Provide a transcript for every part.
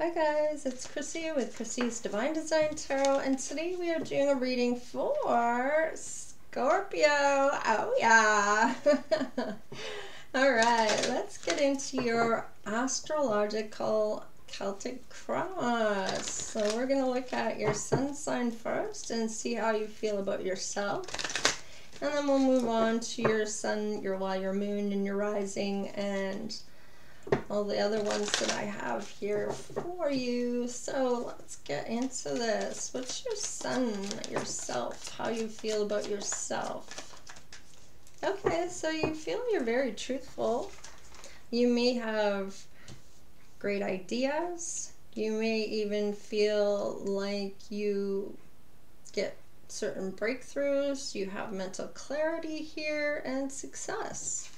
Hi guys, it's Chrissie with Chrissie's Divine Design Tarot, and today we are doing a reading for Scorpio. Oh yeah! Alright, let's get into your astrological Celtic cross. So we're going to look at your sun sign first and see how you feel about yourself. And then we'll move on to your sun, your well, your moon and your rising and all the other ones that I have here for you. So let's get into this. What's your sun, yourself? How you feel about yourself? Okay, so you feel you're very truthful. You may have great ideas. You may even feel like you get certain breakthroughs. You have mental clarity here and success.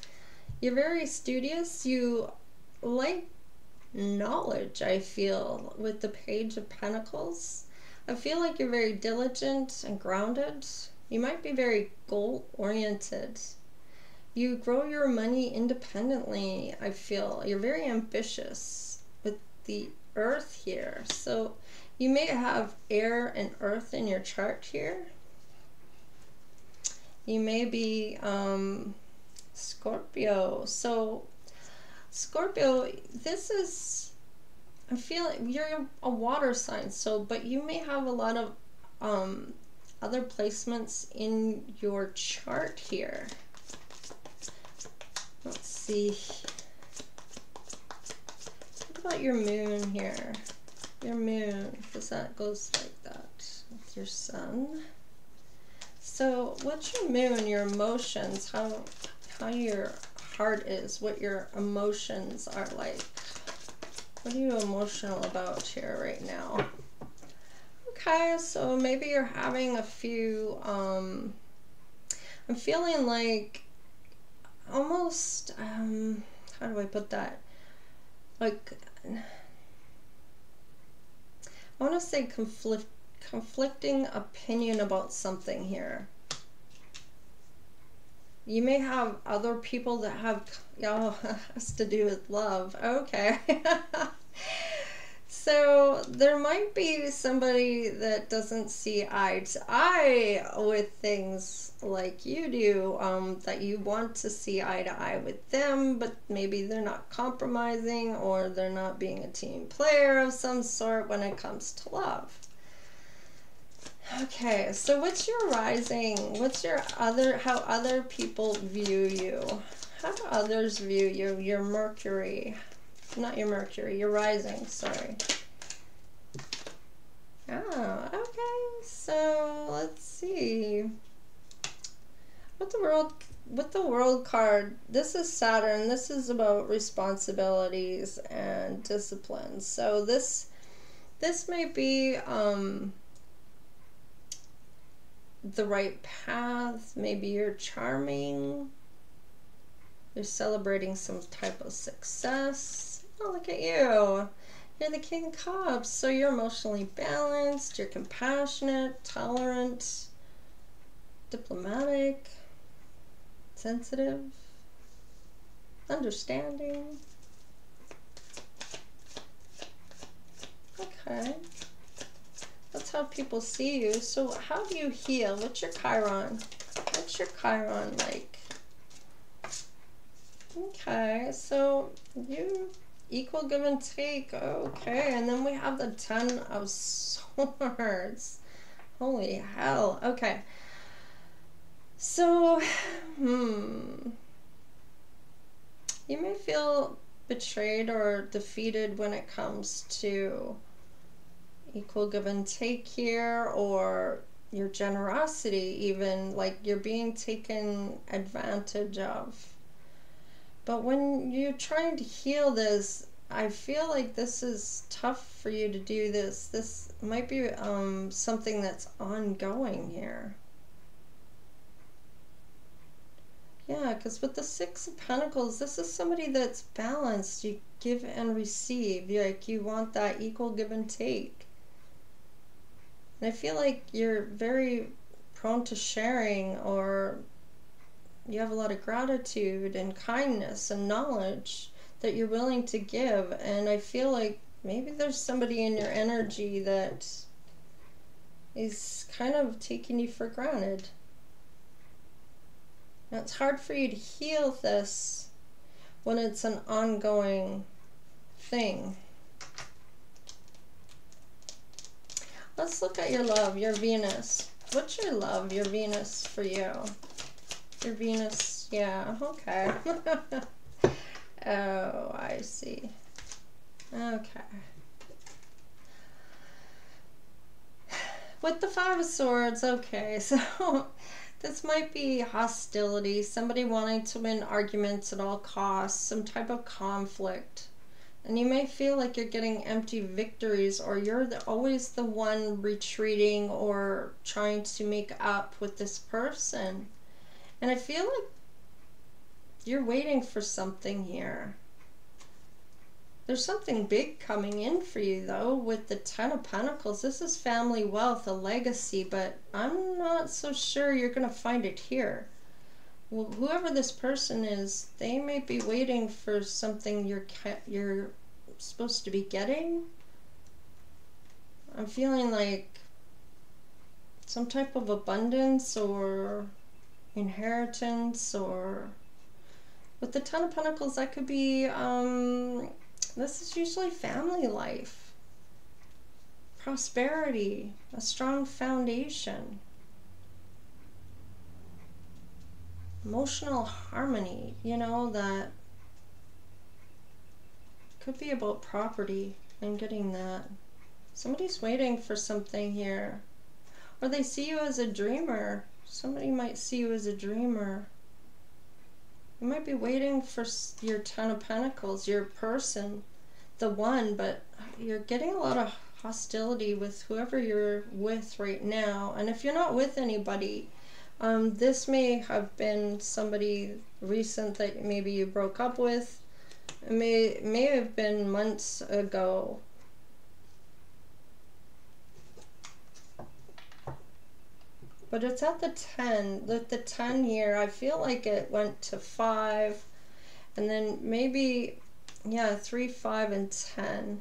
You're very studious. You like knowledge, I feel, with the Page of Pentacles. I feel like you're very diligent and grounded. You might be very goal oriented. You grow your money independently, I feel. You're very ambitious with the earth here. So you may have air and earth in your chart here. You may be um, Scorpio. So Scorpio, this is, I feel you're a water sign, so, but you may have a lot of um, other placements in your chart here. Let's see. What about your moon here? Your moon, because that goes like that with your sun. So what's your moon, your emotions, how, how your heart is, what your emotions are like. What are you emotional about here right now? Okay, so maybe you're having a few, um, I'm feeling like almost, um, how do I put that? Like, I want to say conflict, conflicting opinion about something here you may have other people that have y'all has to do with love. Okay. So there might be somebody that doesn't see eye to eye with things like you do um, that you want to see eye to eye with them but maybe they're not compromising or they're not being a team player of some sort when it comes to love Okay, so what's your rising? What's your other, how other people view you? How do others view you? Your Mercury, not your Mercury, your rising, sorry. Oh, okay, so let's see. What the world, with the world card, this is Saturn. This is about responsibilities and discipline. So this, this may be, um, the right path. Maybe you're charming. You're celebrating some type of success. Oh, look at you. You're the King of Cups. So you're emotionally balanced, you're compassionate, tolerant, diplomatic, sensitive, understanding. Okay. That's how people see you. So how do you heal? What's your Chiron? What's your Chiron like? Okay, so you equal give and take. Okay, and then we have the Ten of Swords. Holy hell. Okay. So, hmm. You may feel betrayed or defeated when it comes to equal give and take here or your generosity even like you're being taken advantage of. But when you're trying to heal this I feel like this is tough for you to do this. This might be um, something that's ongoing here. Yeah because with the six of pentacles this is somebody that's balanced. You give and receive. Like you want that equal give and take and I feel like you're very prone to sharing or you have a lot of gratitude and kindness and knowledge that you're willing to give. And I feel like Maybe there's somebody in your energy that is kind of taking you for granted. Now, it's hard for you to heal this when it's an ongoing thing. Let's look at your love, your Venus. What's your love, your Venus for you? Your Venus, yeah, okay. oh, I see. Okay. With the Five of Swords, okay, so this might be hostility, somebody wanting to win arguments at all costs, some type of conflict. And you may feel like you're getting empty victories or you're the, always the one retreating or trying to make up with this person. And I feel like you're waiting for something here. There's something big coming in for you, though, with the Ten of Pentacles. This is family wealth, a legacy, but I'm not so sure you're going to find it here. Well, whoever this person is, they may be waiting for something you're you're supposed to be getting. I'm feeling like some type of abundance or inheritance or with the Ten of Pentacles, that could be, um, this is usually family life, prosperity, a strong foundation. Emotional harmony, you know, that could be about property and getting that. Somebody's waiting for something here. Or they see you as a dreamer. Somebody might see you as a dreamer. You might be waiting for your Ten of Pentacles, your person, the one, but you're getting a lot of hostility with whoever you're with right now. And if you're not with anybody, um, this may have been somebody recent that maybe you broke up with. It may, may have been months ago. But it's at the 10. With the 10 here, I feel like it went to 5. And then maybe, yeah, 3, 5, and 10.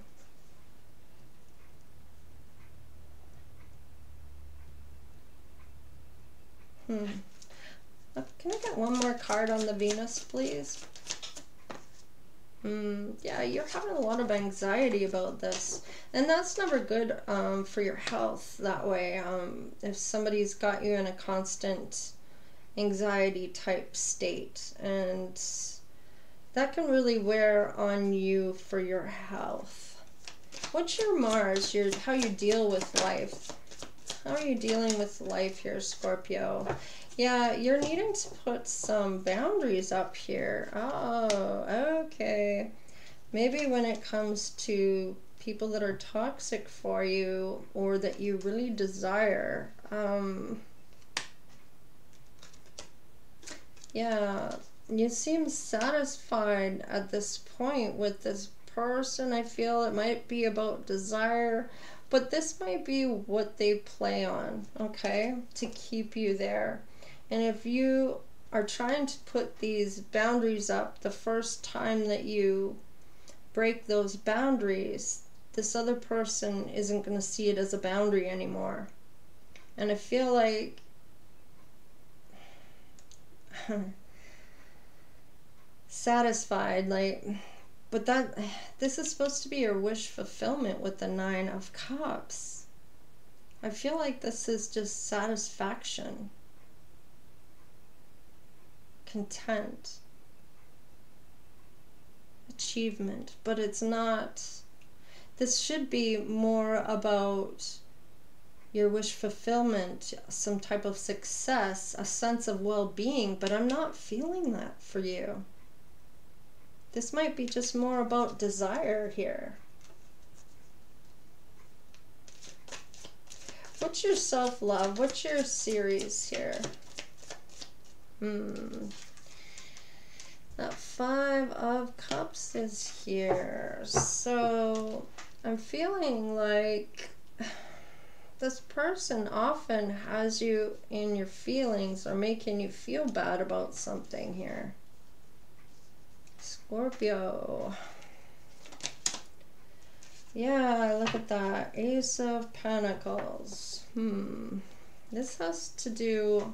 Hmm. Uh, can I get one more card on the Venus, please? Hmm. Yeah, you're having a lot of anxiety about this. And that's never good um, for your health that way. Um, if somebody's got you in a constant anxiety type state. And that can really wear on you for your health. What's your Mars, your how you deal with life? How are you dealing with life here, Scorpio? Yeah, you're needing to put some boundaries up here. Oh, okay. Maybe when it comes to people that are toxic for you or that you really desire. Um, yeah, you seem satisfied at this point with this person. I feel it might be about desire but this might be what they play on, okay, to keep you there. And if you are trying to put these boundaries up the first time that you break those boundaries, this other person isn't going to see it as a boundary anymore. And I feel like satisfied, like but that this is supposed to be your wish fulfillment with the Nine of Cups. I feel like this is just satisfaction, content, achievement, but it's not. This should be more about your wish fulfillment, some type of success, a sense of well being, but I'm not feeling that for you. This might be just more about desire here. What's your self-love? What's your Ceres here? Hmm. That Five of Cups is here. So I'm feeling like this person often has you in your feelings or making you feel bad about something here. Scorpio. Yeah, look at that. Ace of Pentacles. Hmm. This has to do,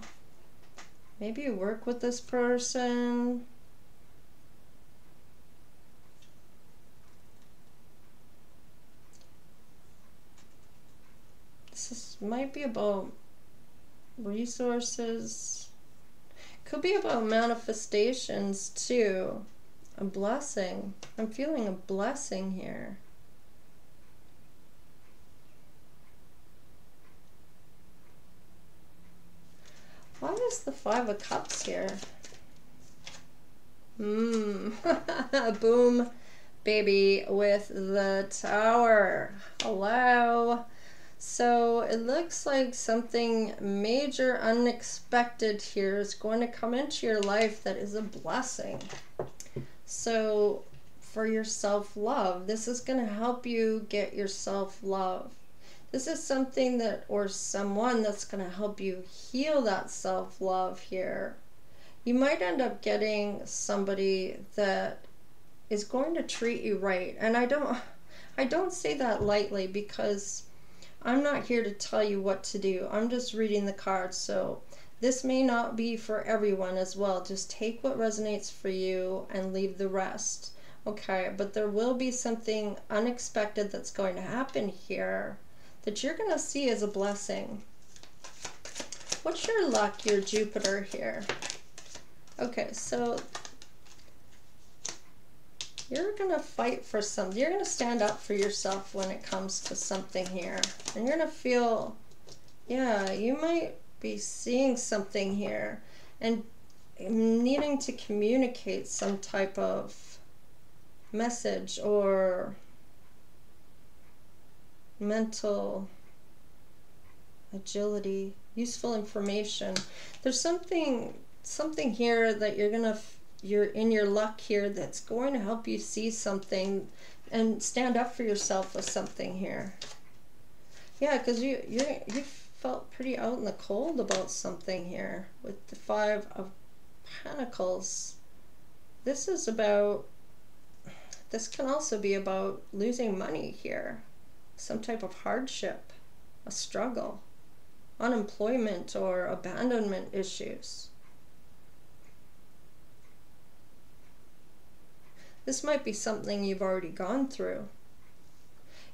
maybe work with this person. This is, might be about resources. Could be about manifestations too. A blessing. I'm feeling a blessing here. Why is the Five of Cups here? Mmm. Boom, baby, with the Tower. Hello. So it looks like something major, unexpected here is going to come into your life that is a blessing. So for your self-love, this is going to help you get your self-love. This is something that, or someone that's going to help you heal that self-love here. You might end up getting somebody that is going to treat you right. And I don't, I don't say that lightly because I'm not here to tell you what to do. I'm just reading the cards. So this may not be for everyone as well. Just take what resonates for you and leave the rest. Okay, but there will be something unexpected that's going to happen here that you're going to see as a blessing. What's your luck, your Jupiter here? Okay, so you're going to fight for something. You're going to stand up for yourself when it comes to something here. And you're going to feel, yeah, you might be seeing something here and needing to communicate some type of message or mental agility, useful information. There's something something here that you're going to you're in your luck here that's going to help you see something and stand up for yourself with something here. Yeah, because you you you felt pretty out in the cold about something here with the five of pentacles. This is about this can also be about losing money here, some type of hardship, a struggle, unemployment or abandonment issues. This might be something you've already gone through.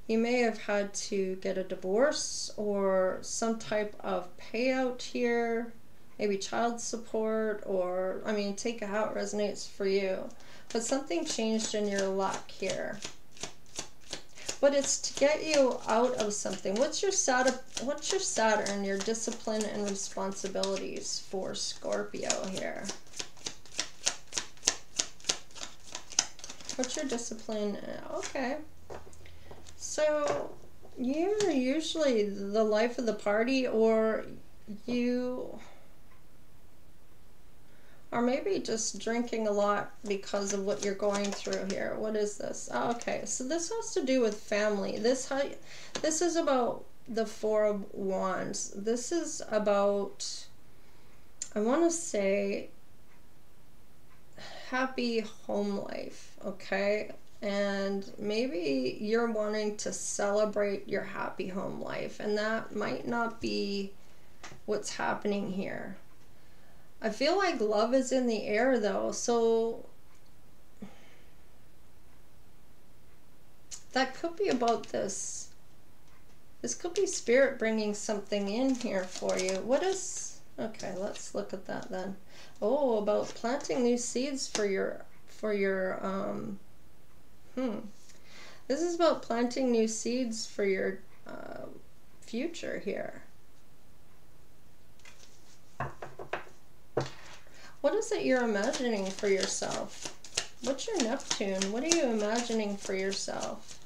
You may have had to get a divorce or some type of payout here, maybe child support, or, I mean, take how it resonates for you. But something changed in your luck here. But it's to get you out of something. What's your Saturn, what's your Saturn, your discipline and responsibilities for Scorpio here? What's your discipline? Uh, okay. So you're usually the life of the party or you or maybe just drinking a lot because of what you're going through here. What is this? Oh, okay, so this has to do with family. This this is about the Four of Wands. This is about I want to say happy home life, okay? And maybe you're wanting to celebrate your happy home life, and that might not be what's happening here. I feel like love is in the air though, so that could be about this. This could be spirit bringing something in here for you. What is, okay, let's look at that then. Oh, about planting new seeds for your, for your, um, hmm. This is about planting new seeds for your uh, future here. What is it you're imagining for yourself? What's your Neptune? What are you imagining for yourself?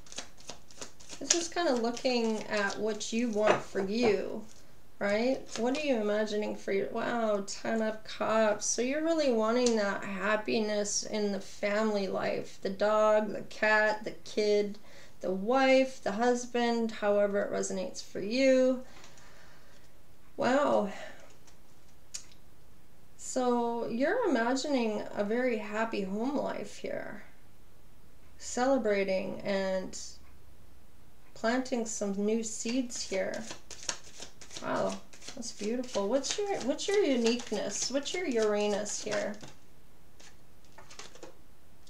This is kind of looking at what you want for you right? What are you imagining for your, wow, 10 of cups. So you're really wanting that happiness in the family life, the dog, the cat, the kid, the wife, the husband, however it resonates for you. Wow. So you're imagining a very happy home life here. Celebrating and planting some new seeds here. Wow, that's beautiful. What's your what's your uniqueness? What's your Uranus here?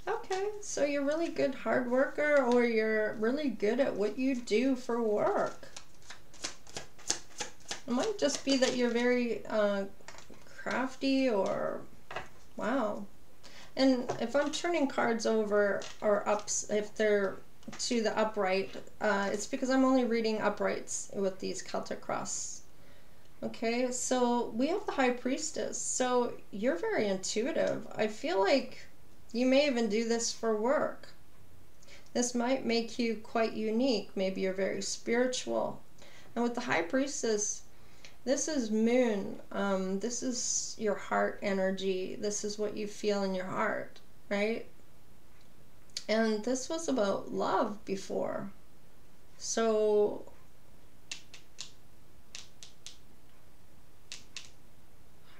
Okay, so you're really good hard worker or you're really good at what you do for work. It might just be that you're very uh, crafty or wow. And if I'm turning cards over or ups, if they're to the upright, uh, it's because I'm only reading uprights with these Celtic Cross. Okay, so we have the High Priestess. So you're very intuitive. I feel like you may even do this for work. This might make you quite unique. Maybe you're very spiritual. And with the High Priestess, this is moon. Um, this is your heart energy. This is what you feel in your heart, right? And this was about love before. So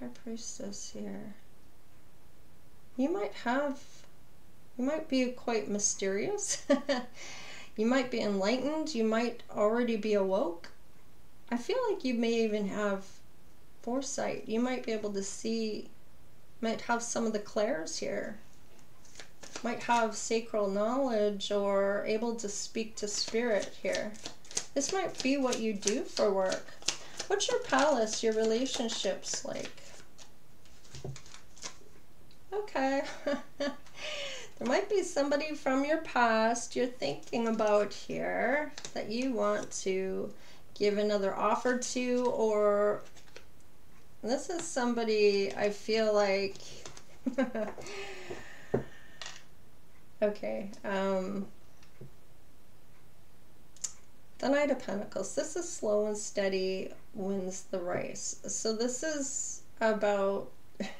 High Priestess here. You might have, you might be quite mysterious. you might be enlightened. You might already be awoke. I feel like you may even have foresight. You might be able to see, might have some of the clairs here. Might have sacral knowledge or able to speak to spirit here. This might be what you do for work. What's your Pallas, your relationships like? Okay. there might be somebody from your past you're thinking about here that you want to give another offer to or this is somebody I feel like okay um the Knight of Pentacles. This is slow and steady wins the race. So this is about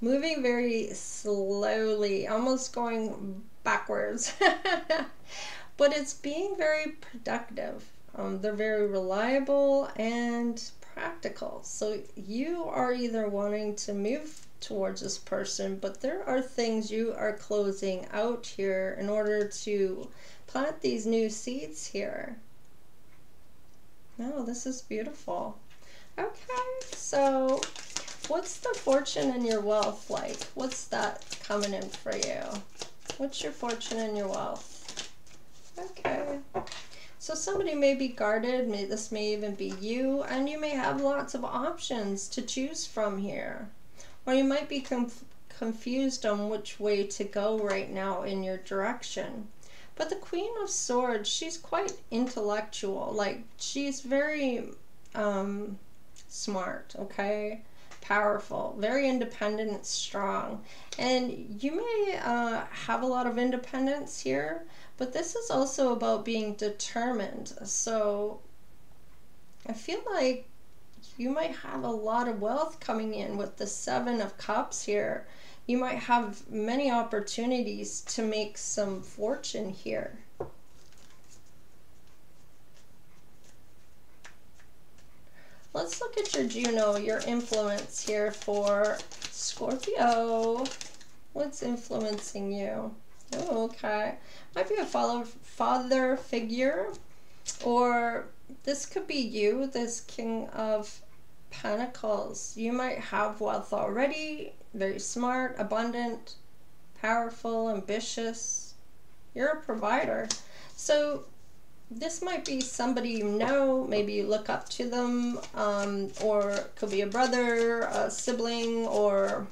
moving very slowly, almost going backwards. but it's being very productive. Um, they're very reliable and practical. So you are either wanting to move towards this person, but there are things you are closing out here in order to plant these new seeds here. No, this is beautiful. Okay, so what's the fortune and your wealth like? What's that coming in for you? What's your fortune and your wealth? Okay. So somebody may be guarded, may, this may even be you, and you may have lots of options to choose from here. Or you might be conf confused on which way to go right now in your direction. But the Queen of Swords, she's quite intellectual. Like, she's very um, smart, okay? Powerful, very independent strong. And you may uh, have a lot of independence here, but this is also about being determined. So I feel like you might have a lot of wealth coming in with the Seven of Cups here. You might have many opportunities to make some fortune here. Let's look at your Juno, your influence here for Scorpio. What's influencing you? Oh, okay. Might be a father, father figure, or this could be you, this King of Pentacles. You might have wealth already, very smart, abundant, powerful, ambitious. You're a provider. So this might be somebody you know, maybe you look up to them, um, or could be a brother, a sibling, or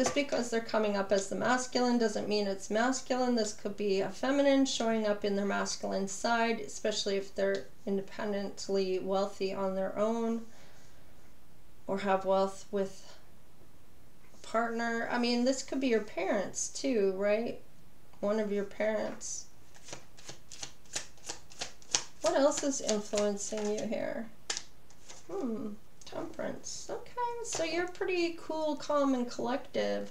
Just because they're coming up as the masculine doesn't mean it's masculine. This could be a feminine showing up in their masculine side, especially if they're independently wealthy on their own or have wealth with a partner. I mean, this could be your parents too, right? One of your parents. What else is influencing you here? Hmm. Temperance. Okay, so you're pretty cool, calm, and collective.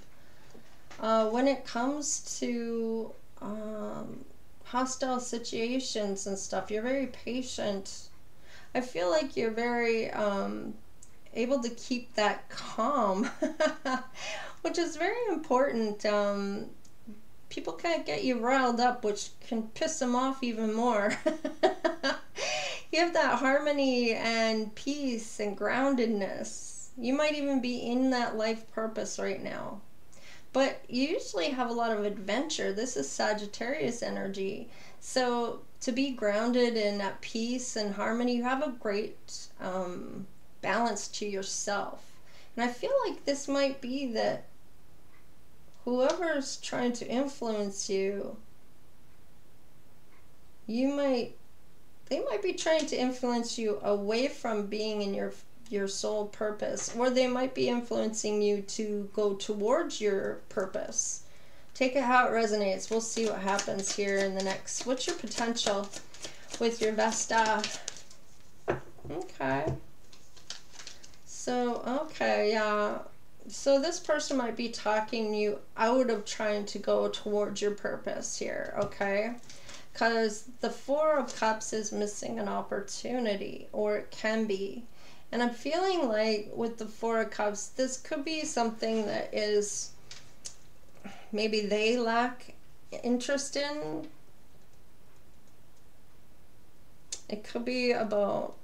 Uh, when it comes to um, hostile situations and stuff, you're very patient. I feel like you're very um, able to keep that calm, which is very important. Um, people can't get you riled up, which can piss them off even more. you have that harmony and peace and groundedness. You might even be in that life purpose right now. But you usually have a lot of adventure. This is Sagittarius energy. So to be grounded and at peace and harmony, you have a great um, balance to yourself. And I feel like this might be that whoever's trying to influence you, you might, they might be trying to influence you away from being in your your sole purpose, or they might be influencing you to go towards your purpose. Take it how it resonates. We'll see what happens here in the next. What's your potential with your Vesta? Okay. So, okay, yeah. So this person might be talking you out of trying to go towards your purpose here, okay? Because the Four of Cups is missing an opportunity, or it can be. And I'm feeling like with the Four of Cups, this could be something that is maybe they lack interest in. It could be about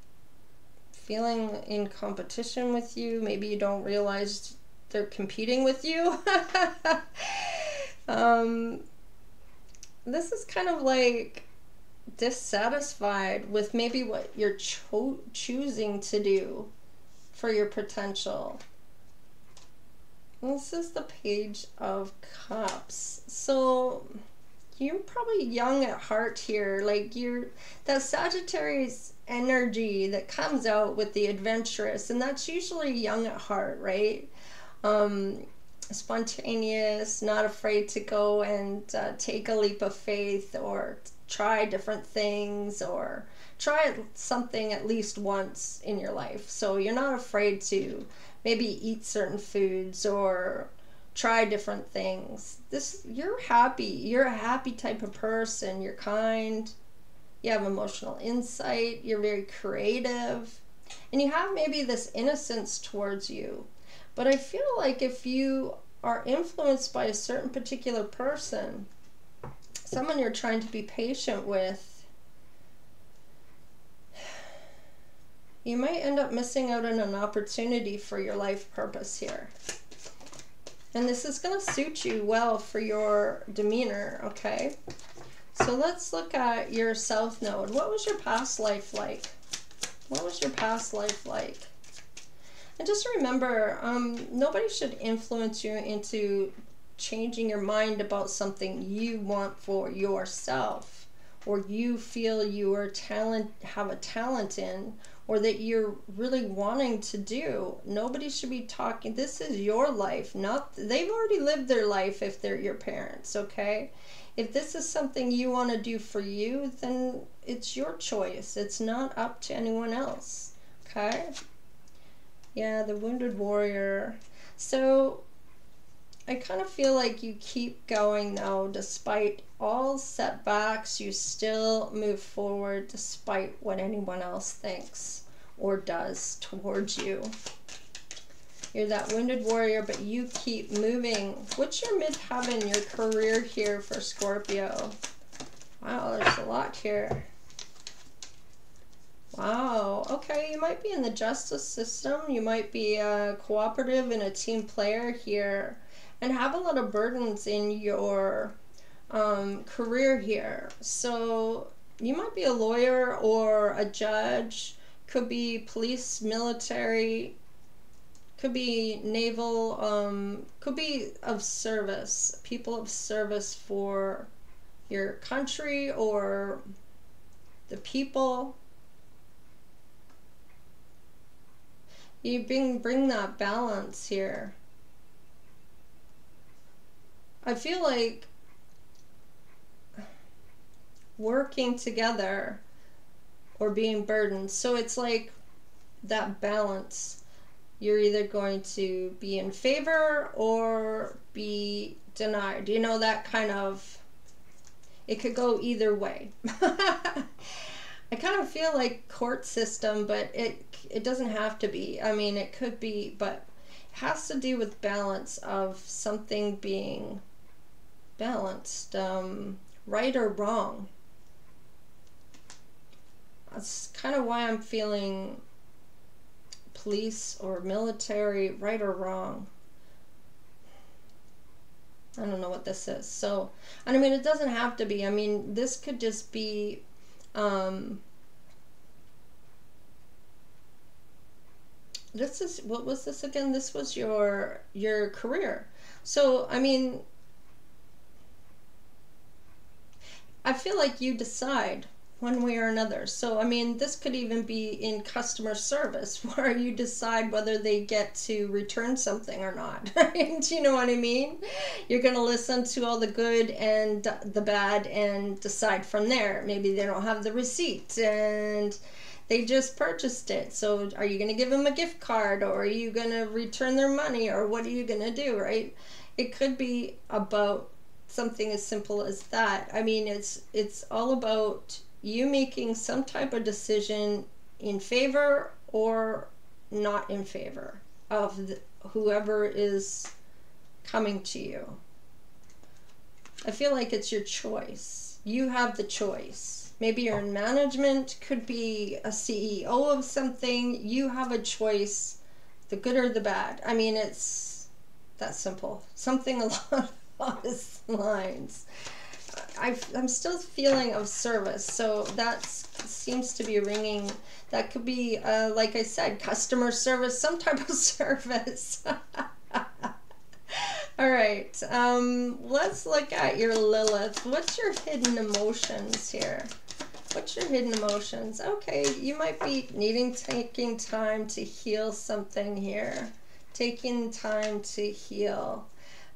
feeling in competition with you. Maybe you don't realize they're competing with you. um, this is kind of like dissatisfied with maybe what you're cho- choosing to do for your potential. This is the page of cups. So you're probably young at heart here. Like you're that Sagittarius energy that comes out with the adventurous, and that's usually young at heart, right? Um, spontaneous, not afraid to go and uh, take a leap of faith or try different things or try something at least once in your life. So you're not afraid to maybe eat certain foods or try different things. This you're happy. You're a happy type of person. You're kind. You have emotional insight. You're very creative. And you have maybe this innocence towards you. But I feel like if you are influenced by a certain particular person, someone you're trying to be patient with, you might end up missing out on an opportunity for your life purpose here. And this is going to suit you well for your demeanor, okay? So let's look at your South Node. What was your past life like? What was your past life like? And just remember, um, nobody should influence you into changing your mind about something you want for yourself or you feel you are talent have a talent in or that you're really wanting to do. Nobody should be talking. This is your life, not they've already lived their life if they're your parents, okay? If this is something you want to do for you, then it's your choice. It's not up to anyone else, okay? Yeah, the wounded warrior. So I kind of feel like you keep going though, despite all setbacks, you still move forward despite what anyone else thinks or does towards you. You're that wounded warrior, but you keep moving. What's your midheaven, your career here for Scorpio? Wow, there's a lot here. Wow, okay, you might be in the justice system. You might be a cooperative and a team player here and have a lot of burdens in your um, career here. So you might be a lawyer or a judge, could be police, military, could be naval, um, could be of service, people of service for your country or the people. You bring bring that balance here. I feel like working together or being burdened. So it's like that balance. You're either going to be in favor or be denied. You know, that kind of, it could go either way. I kind of feel like court system, but it it doesn't have to be. I mean, it could be, but it has to do with balance of something being balanced. Um, right or wrong. That's kind of why I'm feeling police or military, right or wrong. I don't know what this is. So, and I mean, it doesn't have to be. I mean, this could just be, um, this is, what was this again? This was your, your career. So, I mean, I feel like you decide one way or another. So, I mean, this could even be in customer service where you decide whether they get to return something or not. Right? Do you know what I mean? You're going to listen to all the good and the bad and decide from there. Maybe they don't have the receipt and they just purchased it. So, are you going to give them a gift card or are you going to return their money or what are you going to do, right? It could be about something as simple as that. I mean, it's it's all about you making some type of decision in favor or not in favor of the, whoever is coming to you. I feel like it's your choice. You have the choice. Maybe you're in management, could be a CEO of something. You have a choice, the good or the bad. I mean, it's that simple. Something along those lines. I, I'm still feeling of service, so that seems to be ringing. That could be, uh, like I said, customer service, some type of service. All right, um, let's look at your Lilith. What's your hidden emotions here? What's your hidden emotions? Okay, you might be needing, taking time to heal something here. Taking time to heal.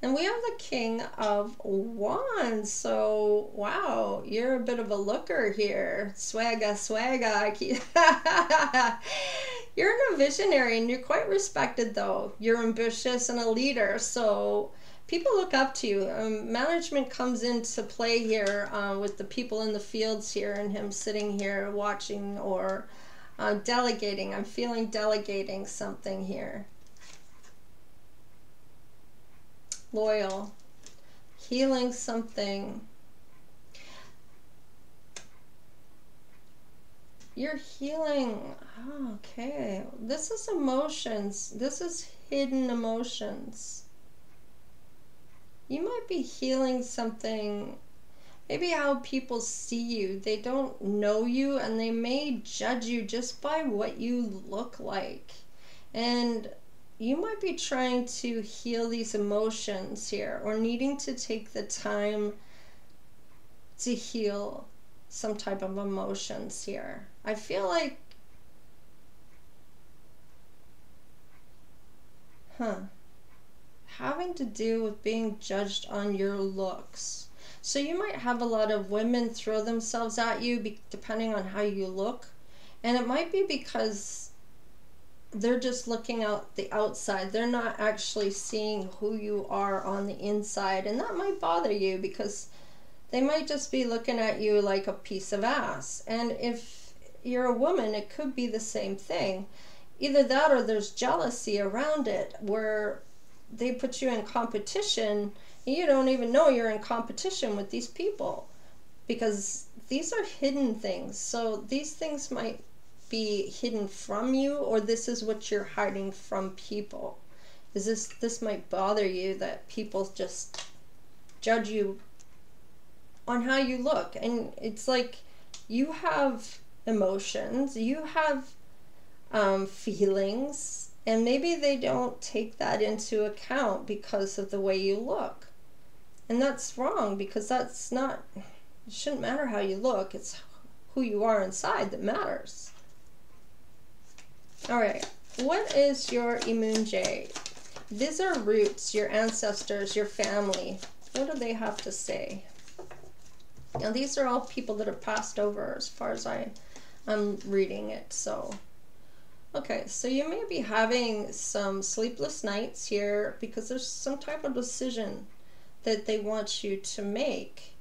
And we have the King of Wands. So, wow, you're a bit of a looker here. Swagga, swagga. you're a visionary and you're quite respected, though. You're ambitious and a leader. So, people look up to you. Um, management comes into play here uh, with the people in the fields here and him sitting here watching or uh, delegating. I'm feeling delegating something here. loyal, healing something. You're healing. Oh, okay. This is emotions. This is hidden emotions. You might be healing something. Maybe how people see you. They don't know you and they may judge you just by what you look like. And you might be trying to heal these emotions here or needing to take the time to heal some type of emotions here. I feel like, huh, having to do with being judged on your looks. So you might have a lot of women throw themselves at you depending on how you look. And it might be because they're just looking out the outside. They're not actually seeing who you are on the inside. And that might bother you because they might just be looking at you like a piece of ass. And if you're a woman, it could be the same thing. Either that or there's jealousy around it where they put you in competition and you don't even know you're in competition with these people because these are hidden things. So these things might be hidden from you or this is what you're hiding from people is this this might bother you that people just judge you on how you look and it's like you have emotions you have um, feelings and maybe they don't take that into account because of the way you look and that's wrong because that's not it shouldn't matter how you look it's who you are inside that matters all right, what is your Imum Coeli? These are roots, your ancestors, your family. What do they have to say? Now, these are all people that have passed over as far as I, I'm reading it, so. Okay, so you may be having some sleepless nights here because there's some type of decision that they want you to make.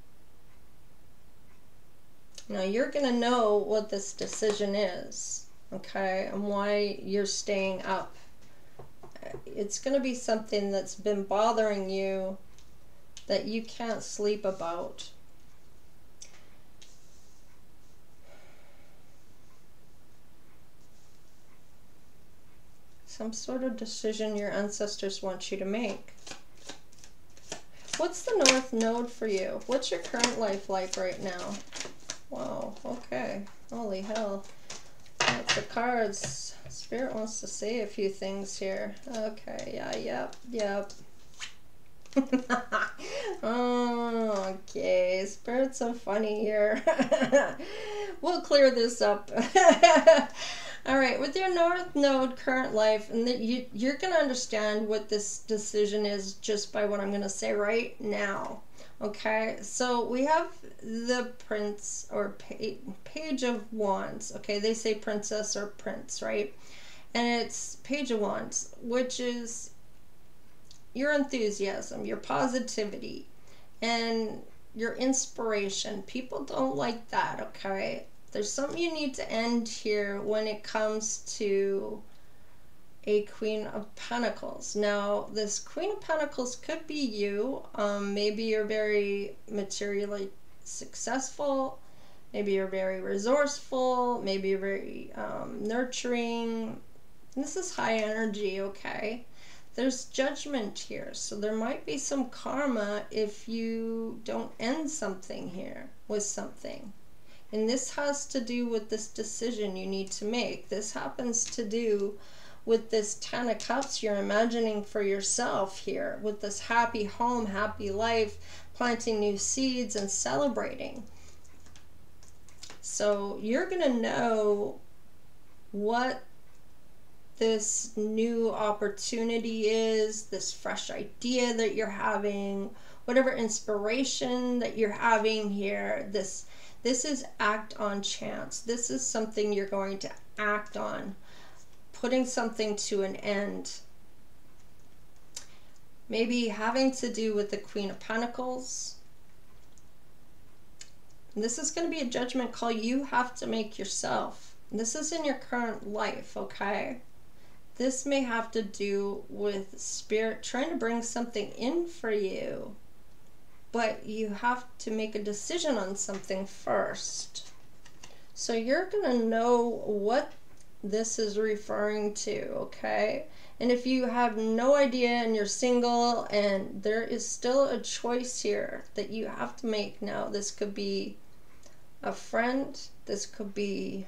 Now, you're going to know what this decision is okay, and why you're staying up. It's going to be something that's been bothering you that you can't sleep about. Some sort of decision your ancestors want you to make. What's the North Node for you? What's your current life like right now? Wow, okay. Holy hell. That's the cards. Spirit wants to say a few things here. Okay, yeah, yep, yep. oh, okay. Spirit's so funny here. we'll clear this up. All right, with your North Node current life, and you, you're going to understand what this decision is just by what I'm going to say right now. Okay, so we have the prince or page of wands. Okay, they say princess or prince, right? And it's page of wands, which is your enthusiasm, your positivity, and your inspiration. People don't like that, okay? There's something you need to end here when it comes to a Queen of Pentacles. Now, this Queen of Pentacles could be you. Um, maybe you're very materially successful. Maybe you're very resourceful. Maybe you're very um, nurturing. This is high energy, okay? There's judgment here. So there might be some karma if you don't end something here with something. And this has to do with this decision you need to make. This happens to do with this Ten of Cups you're imagining for yourself here, with this happy home, happy life, planting new seeds and celebrating. So you're going to know what this new opportunity is, this fresh idea that you're having, whatever inspiration that you're having here, this this is act on chance. This is something you're going to act on, putting something to an end. Maybe having to do with the Queen of Pentacles. This is going to be a judgment call you have to make yourself. This is in your current life, okay? This may have to do with spirit trying to bring something in for you but you have to make a decision on something first. So you're going to know what this is referring to, okay? And if you have no idea and you're single and there is still a choice here that you have to make now, this could be a friend, this could be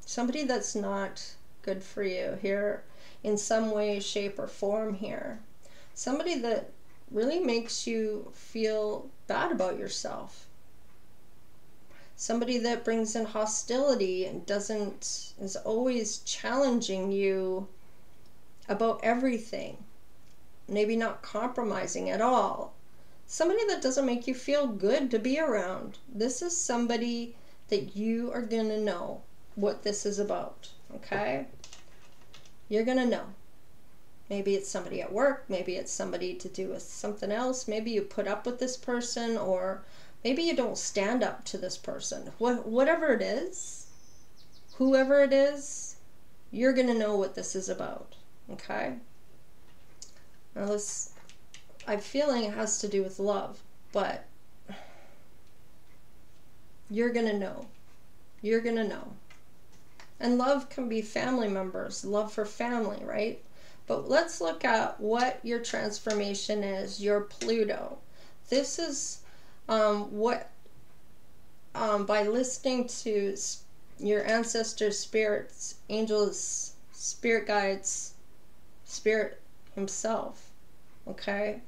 somebody that's not good for you here in some way, shape, or form here. Somebody that really makes you feel bad about yourself. Somebody that brings in hostility and doesn't, is always challenging you about everything. Maybe not compromising at all. Somebody that doesn't make you feel good to be around. This is somebody that you are going to know what this is about. Okay? You're going to know. Maybe it's somebody at work, maybe it's somebody to do with something else. Maybe you put up with this person, or maybe you don't stand up to this person. What, whatever it is, whoever it is, you're going to know what this is about. Okay? Now, this, I'm feeling it has to do with love, but you're going to know. You're going to know. And love can be family members, love for family, right? But let's look at what your transformation is, your Pluto. This is um, what, um, by listening to your ancestors, spirits, angels, spirit guides, spirit himself, okay?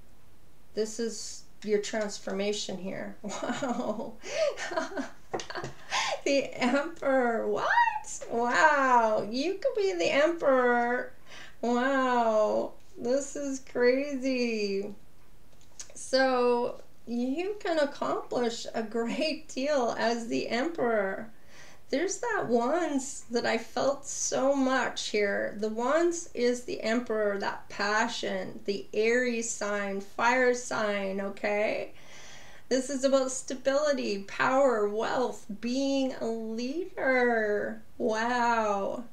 This is your transformation here. Wow. the emperor. What? Wow. You could be the emperor Wow, this is crazy. So, you can accomplish a great deal as the emperor. There's that wands that I felt so much here. The wands is the emperor, that passion, the Aries sign, fire sign, okay? This is about stability, power, wealth, being a leader. Wow.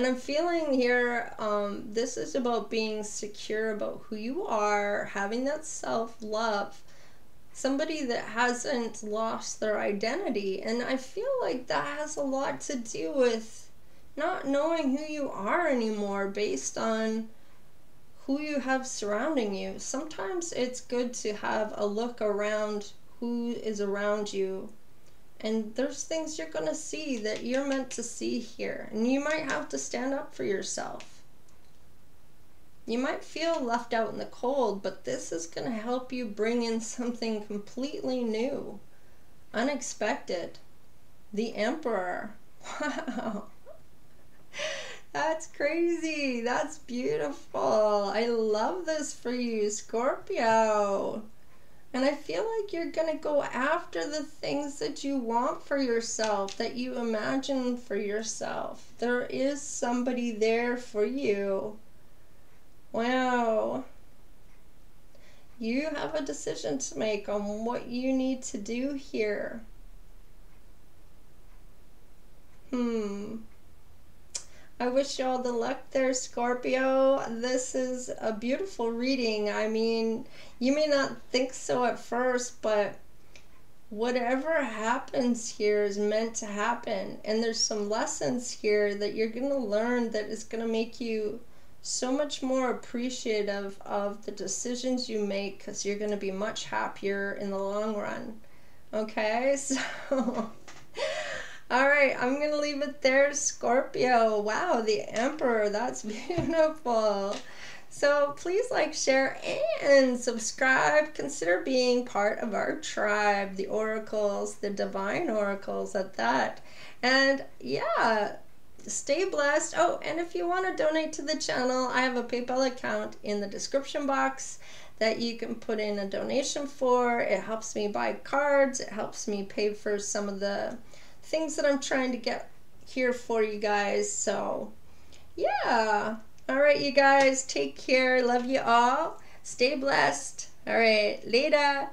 And I'm feeling here, um, this is about being secure about who you are, having that self love, somebody that hasn't lost their identity. And I feel like that has a lot to do with not knowing who you are anymore based on who you have surrounding you. Sometimes it's good to have a look around who is around you. And there's things you're going to see that you're meant to see here. And you might have to stand up for yourself. You might feel left out in the cold, but this is going to help you bring in something completely new, unexpected. The Emperor. Wow. That's crazy. That's beautiful. I love this for you, Scorpio. And I feel like you're going to go after the things that you want for yourself, that you imagine for yourself. There is somebody there for you. Wow. You have a decision to make on what you need to do here. Hmm. I wish you all the luck there, Scorpio. This is a beautiful reading. I mean, you may not think so at first, but whatever happens here is meant to happen. And there's some lessons here that you're going to learn that is going to make you so much more appreciative of the decisions you make because you're going to be much happier in the long run. Okay, so. All right, I'm going to leave it there, Scorpio. Wow, the Emperor. That's beautiful. So please like, share, and subscribe. Consider being part of our tribe, the oracles, the divine oracles at that. And yeah, stay blessed. Oh, and if you want to donate to the channel, I have a PayPal account in the description box that you can put in a donation for. It helps me buy cards, it helps me pay for some of the things that I'm trying to get here for you guys. So, yeah. All right, you guys, take care. Love you all. Stay blessed. All right, later.